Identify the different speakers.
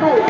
Speaker 1: 够了